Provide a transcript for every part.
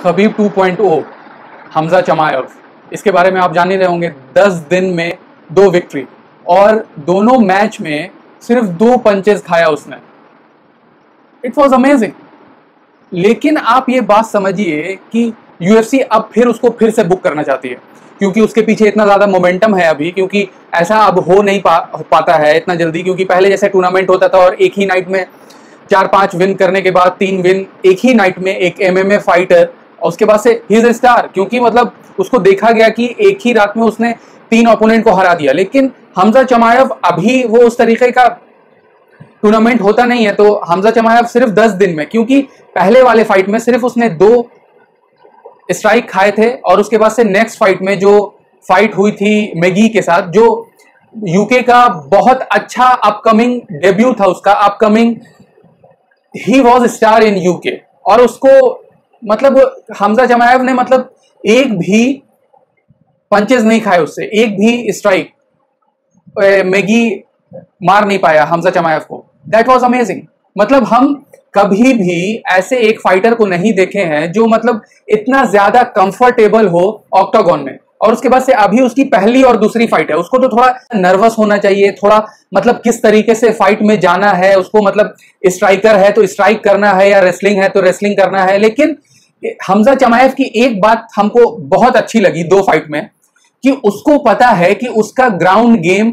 Khabib 2.0 Hamza चमायव। इसके बारे में आप जान ही रहे होंगे 10 दिन में दो विक्ट्री और दोनों मैच में सिर्फ़ दो पंचेस खाया उसने। इट वॉज़ अमेजिंग लेकिन आप ये बात समझिए कि यूएफसी अब फिर उसको फिर से बुक करना चाहती है। क्योंकि उसके पीछे इतना ज़्यादा मोमेंटम है अभी, क्योंकि ऐसा अब हो नहीं पा पाता है इतना जल्दी, क्योंकि पहले जैसे टूर्नामेंट होता था और एक ही नाइट में चार पाँच विन करने के बाद तीन विन एक ही नाइट में एक एमएमए फाइटर और उसके बाद से ही इज़ स्टार क्योंकि मतलब उसको देखा गया कि एक ही रात में उसने तीन ओपोनेंट को हरा दिया। लेकिन हमजा चमायव अभी वो उस तरीके का टूर्नामेंट होता नहीं है तो हमजा चमायव सिर्फ़ दस दिन में, क्योंकि पहले वाले फाइट में सिर्फ़ उसने दो स्ट्राइक खाए थे और उसके बाद से नेक्स्ट फाइट में जो फाइट हुई थी मैगी के साथ, जो यूके का बहुत अच्छा अपकमिंग डेब्यू था उसका upcoming he was star in UK और उसको मतलब हमजा जमायव ने मतलब एक भी पंचेज नहीं खाए उससे, एक भी स्ट्राइक मैगी मार नहीं पाया हमजा जमायव को। दैट वॉज़ अमेजिंग मतलब हम कभी भी ऐसे एक फाइटर को नहीं देखे हैं जो मतलब इतना ज़्यादा कंफर्टेबल हो ऑक्टागोन में। और उसके बाद से अभी उसकी पहली और दूसरी फाइट है। उसको तो थोड़ा नर्वस होना चाहिए, थोड़ा मतलब किस तरीके से फाइट में जाना है, उसको मतलब स्ट्राइकर है तो स्ट्राइक करना है या रेसलिंग है तो रेसलिंग करना है। लेकिन हमजा चमायफ की एक बात हमको बहुत अच्छी लगी दो फाइट में कि उसको पता है कि उसका ग्राउंड गेम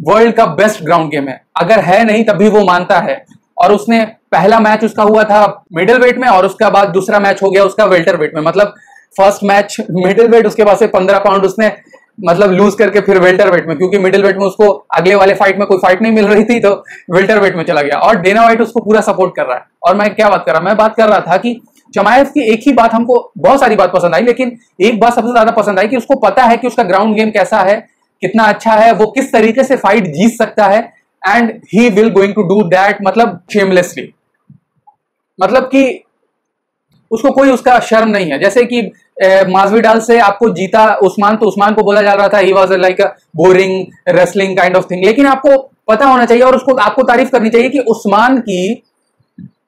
वर्ल्ड का बेस्ट ग्राउंड गेम है। अगर है नहीं, तभी वो मानता है। और उसने पहला मैच उसका हुआ था मिडिल वेट में और उसका बाद दूसरा मैच हो गया उसका वेल्टर वेट में। मतलब फ़र्स्ट मैच मिडिल वेट उसके बाद से पंद्रह पाउंड उसने मतलब लूज करके फिर वेल्टर वेट में, क्योंकि मिडिल वेट में उसको अगले वाले फाइट में कोई फाइट नहीं मिल रही थी तो वेल्टर वेट में चला गया। और डेना वाइट उसको पूरा सपोर्ट कर रहा है। और मैं क्या बात कर रहा मैं बात कर रहा था कि चमायफ की एक ही बात हमको बहुत सारी बात पसंद आई, लेकिन एक बात सबसे ज़्यादा पसंद आई कि उसको पता है कि उसका ग्राउंड गेम कैसा है, कितना अच्छा है, वो किस तरीके से फाइट जीत सकता है and he will going to do that मतलब शेमलेसली मतलब कि उसको कोई उसका शर्म नहीं है। जैसे कि माजवीडाल से आपको जीता उस्मान तो उस्मान को बोला जा रहा था he was like boring wrestling kind of thing लेकिन आपको पता होना चाहिए और उसको, आपको तारीफ़ करनी चाहिए कि उस्मान की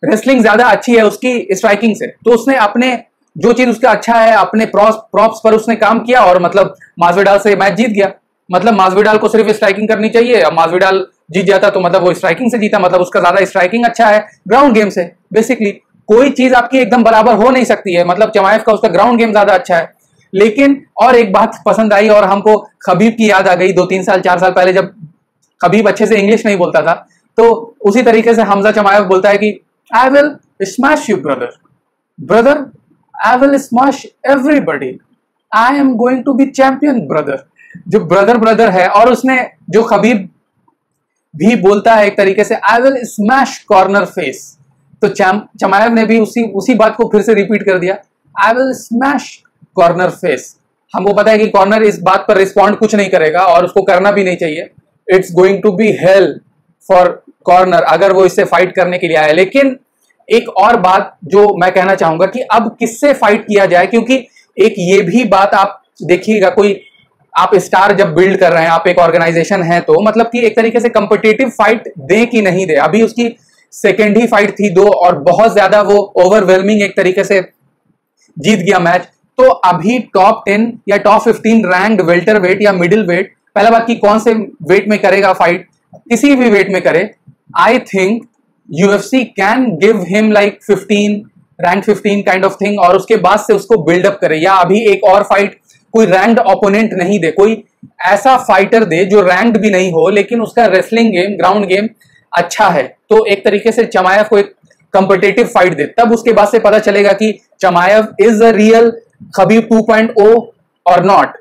रेसलिंग ज़्यादा अच्छी है उसकी स्ट्राइकिंग से। तो उसने अपने, जो चीज़ उसका अच्छा है, अपने प्रॉप्स पर उसने काम किया और मतलब माजवीडाल से मैच जीत गया। मतलब माजवीडाल को सिर्फ़ स्ट्राइकिंग करनी चाहिए। और माजवीडाल जीत जाता तो मतलब वो स्ट्राइकिंग से जीता मतलब उसका ज़्यादा स्ट्राइकिंग अच्छा है ग्राउंड गेम से बेसिकली कोई चीज़ आपकी एकदम बराबर हो नहीं सकती है। मतलब चमायफ का उसका ग्राउंड गेम ज़्यादा अच्छा है। लेकिन, और एक बात पसंद आई और हमको खबीब की याद आ गई दो तीन साल, चार साल पहले जब खबीब अच्छे से इंग्लिश नहीं बोलता था तो उसी तरीके से हमजा चमायफ बोलता है कि I will smash you brother brother I will smash everybody I am going to be champion brother जो ब्रदर ब्रदर है, और उसने जो खबीब भी बोलता है एक तरीके से I will smash corner face तो चमायव ने भी उसी उसी बात को फिर से रिपीट कर दिया। I will smash corner face हमको पता है कि कॉर्नर इस बात पर रिस्पॉन्ड कुछ नहीं करेगा और उसको करना भी नहीं चाहिए। It's going to be hell for corner अगर वो इससे फाइट करने के लिए आए लेकिन एक और बात जो मैं कहना चाहूँगा कि अब किससे फाइट किया जाए? क्योंकि एक ये भी बात आप देखिएगा, कोई आप स्टार जब बिल्ड कर रहे हैं, आप एक ऑर्गेनाइजेशन है तो मतलब कि एक तरीके से कंपिटेटिव फाइट दे कि नहीं दे? अभी उसकी सेकेंड ही फाइट थी दो और बहुत ज़्यादा वो ओवरवेलमिंग एक तरीके से जीत गया मैच तो अभी टॉप टेन या top fifteen rank welterweight या मिडिल वेट पहला बात की कौन से वेट में करेगा फाइट किसी भी वेट में करे। I think UFC can give him like 15 rank 15 kind of thing और उसके बाद से उसको बिल्डअप करे। या अभी एक और फाइट कोई रैंक्ड ओपोनेंट नहीं दे। कोई ऐसा फाइटर दे जो रैंक्ड भी नहीं हो, लेकिन उसका रेसलिंग गेम ग्राउंड गेम अच्छा है तो एक तरीके से चमायव को एक कंपिटेटिव फाइट दे। तब उसके बाद से पता चलेगा कि Chimaev is a real Khabib 2.0 और नॉट